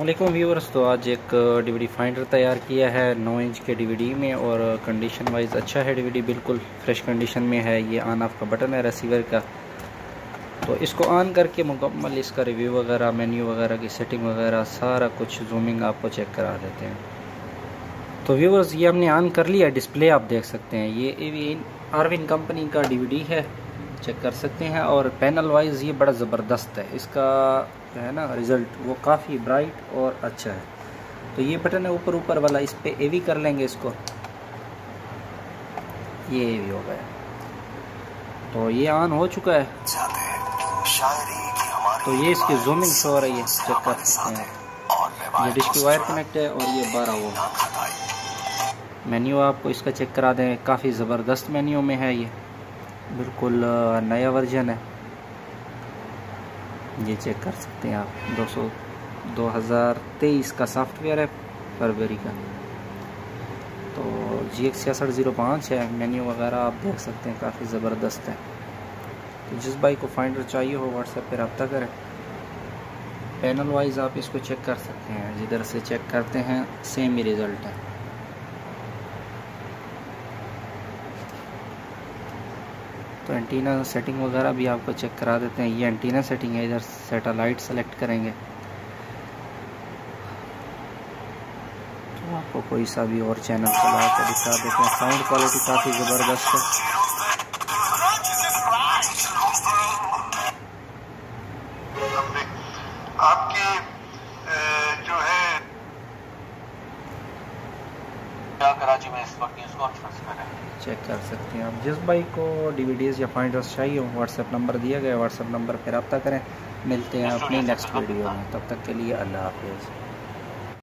अल्लाम viewers तो आज एक डीवीडी फाइंडर तैयार किया है 9 इंच के डीवीडी में, और कंडीशन वाइज अच्छा है डीवीडी बिल्कुल फ्रेश कंडीशन में है, ये ऑन ऑफ़ का बटन है रिसीवर का। तो इसको ऑन करके मुकम्मल इसका रिव्यू वगैरह मेन्यू वगैरह की सेटिंग वगैरह, सारा कुछ जूमिंग आपको चेक करा देते हैं। तो व्यूवर्स ये हमने ऑन कर लिया डिस्प्ले आप देख सकते हैं। ये आरविन कंपनी का डीवीडी है। चेक कर सकते हैं और पैनल वाइज ये बड़ा ज़बरदस्त है। इसका है ना रिज़ल्ट वो काफ़ी ब्राइट और अच्छा है। तो ये बटन है ऊपर ऊपर वाला, इस पर एवी कर लेंगे इसको। ये एवी हो गया। तो ये ऑन हो चुका है। तो ये इसकी जूमिंग शो रही है। चेक कर सकते हैं। ये डिश की वायर कनेक्ट है और ये बारह वो। मेन्यू आपको इसका चेक करा दें। काफ़ी ज़बरदस्त मेन्यू में है ये। बिल्कुल नया वर्जन है। ये चेक कर सकते हैं आप। 200 2023 का सॉफ्टवेयर है, फरवरी का। तो जी एक्स छियासठ ज़ीरो पाँच है। मेन्यू वगैरह आप देख सकते हैं, काफ़ी ज़बरदस्त है। तो जिस बाइक को फाइंडर चाहिए हो, व्हाट्सएप पर रब्ता करें। पैनल वाइज आप इसको चेक कर सकते हैं। जिधर से चेक करते हैं, सेम ही रिज़ल्ट है। तो एंटीना सेटिंग वगैरह भी आपको चेक करा देते हैं। ये एंटीना सेटिंग है, इधर सेटेलाइट सेलेक्ट करेंगे। तो आपको कोई सा भी और चैनल चला कर दिखा देते हैं। साउंड क्वालिटी काफ़ी ज़बरदस्त है। आपकी जो है कराची में इस वक्त न्यूज़ कॉन्फ्रेंस कर रहे हैं? चेक कर सकते हैं आप। जिस बाइक को डीवीडीज़ या फाइंडर्स चाहिए हो व्हाट्सएप नंबर दिया गया व्हाट्सएप नंबर पर रब्ता करें। मिलते हैं अपनी नेक्स्ट वीडियो में। तब तक के लिए अल्लाह हाफिज़।